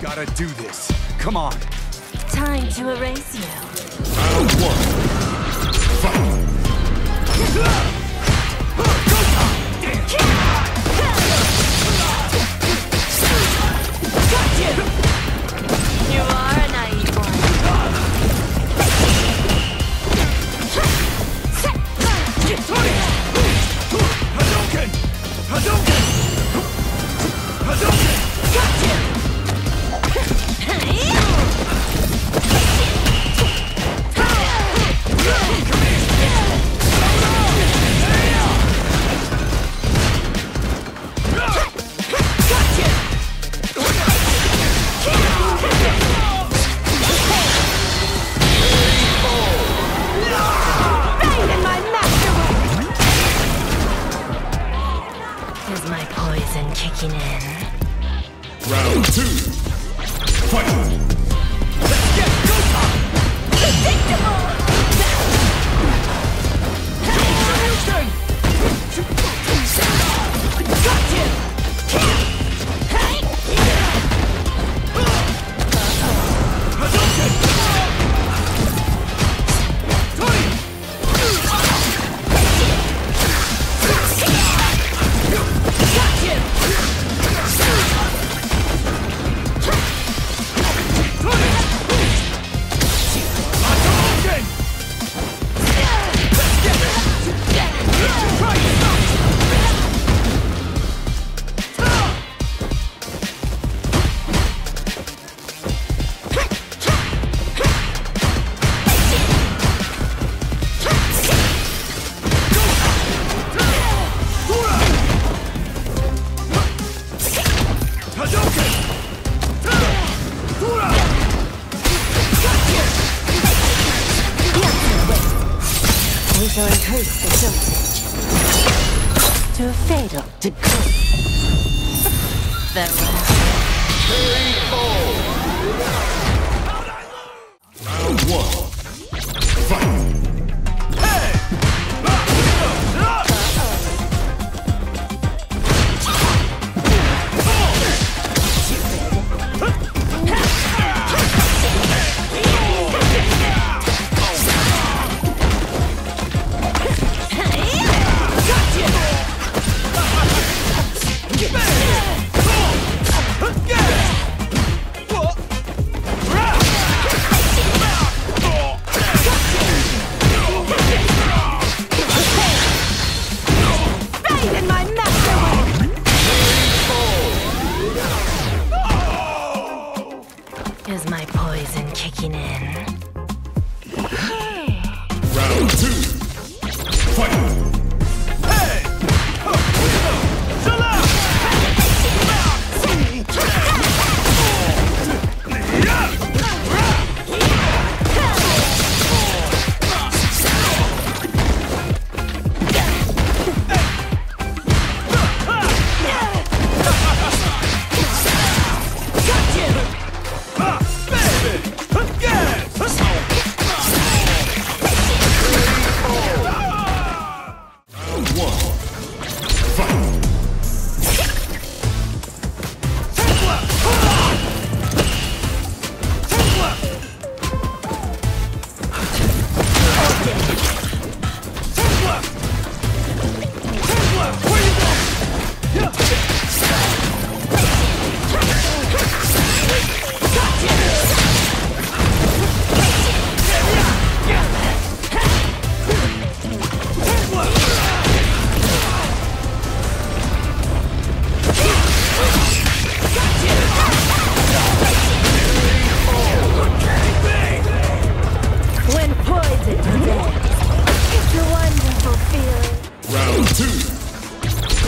Gotta do this. Come on. Time to erase you. Round one. Fight. Round shall increase the dosage to a fatal degree. Farewell. Round one.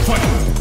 Fight!